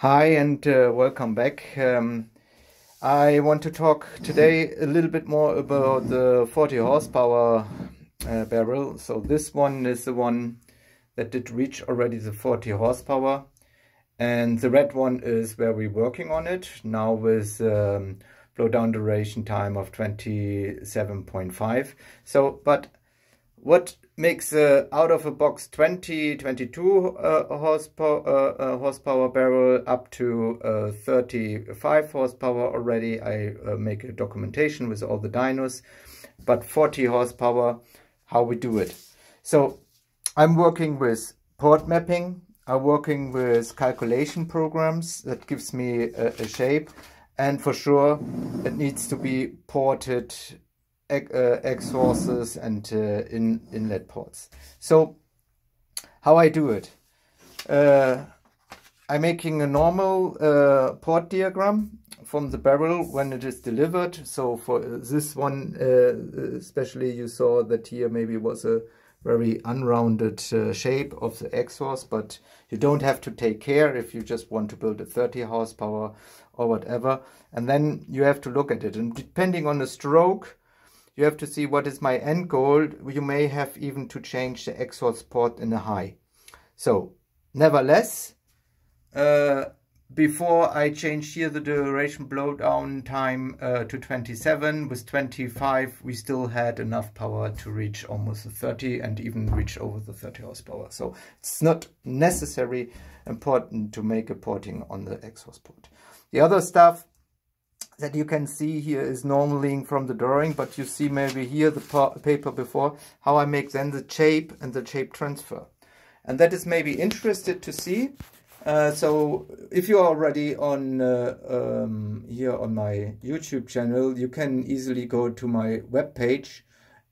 Hi and uh, welcome back. Um, I want to talk today a little bit more about the 40 horsepower uh, barrel. So this one is the one that did reach already the 40 horsepower and the red one is where we're working on it now with um, blowdown duration time of 27.5. So but what makes a out of a box 20 22 uh, horsepower uh, uh, horsepower barrel up to uh, 35 horsepower. Already i uh, make a documentation with all the dynos but 40 horsepower how we do it. So i'm working with port mapping. I'm working with calculation programs that gives me a, a shape. And for sure it needs to be ported exhausts and uh, in inlet ports. So how I do it? Uh, I'm making a normal uh, port diagram from the barrel when it is delivered. So for this one, uh, especially you saw that here maybe was a very unrounded uh, shape of the exhaust, but you don't have to take care if you just want to build a 30 horsepower or whatever. And then you have to look at it. And depending on the stroke, you have to see what is my end goal. You may have even to change the exhaust port in a high. So, nevertheless, uh, before I changed here the duration blowdown time uh, to 27, with 25 we still had enough power to reach almost the 30 and even reach over the 30 horsepower. So it's not necessary important to make a porting on the exhaust port. The other stuff that you can see here is normally from the drawing, but you see maybe here the paper before, how I make then the shape and the shape transfer. And that is maybe interested to see. Uh, so if you're already on uh, um, here on my YouTube channel, you can easily go to my web page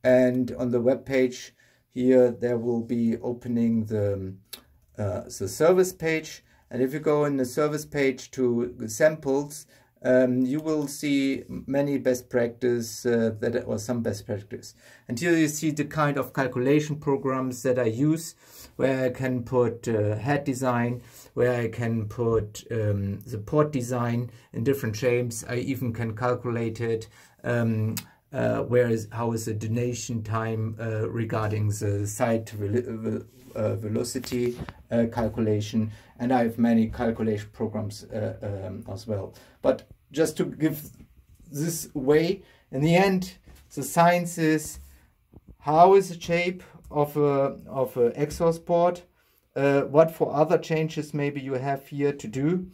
and on the web page here there will be opening the, uh, the service page and if you go in the service page to samples um, you will see many best practice uh, that or some best practice. And here you see the kind of calculation programs that I use where I can put uh, head design, where I can put um, the port design in different shapes. I even can calculate it. Um, uh, where is how is the duration time uh, regarding the site uh, velocity uh, calculation? And I have many calculation programs uh, um, as well. But just to give this way in the end the science is how is the shape of a of a exhaust port? Uh, what for other changes maybe you have here to do?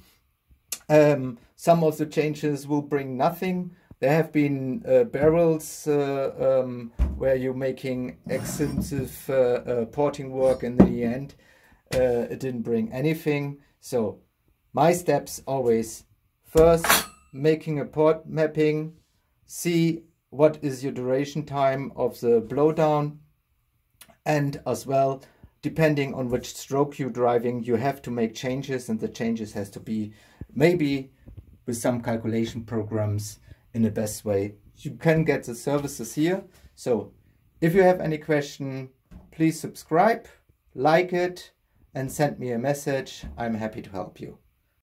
Um, some of the changes will bring nothing there have been uh, barrels uh, um, where you're making extensive uh, porting work and in the end it didn't bring anything. So my steps always first making a port mapping, see what is your duration time of the blowdown and as well depending on which stroke you're driving you have to make changes and the changes has to be maybe with some calculation programs in the best way. You can get the services here. So if you have any question, please subscribe, like it, and send me a message. I'm happy to help you.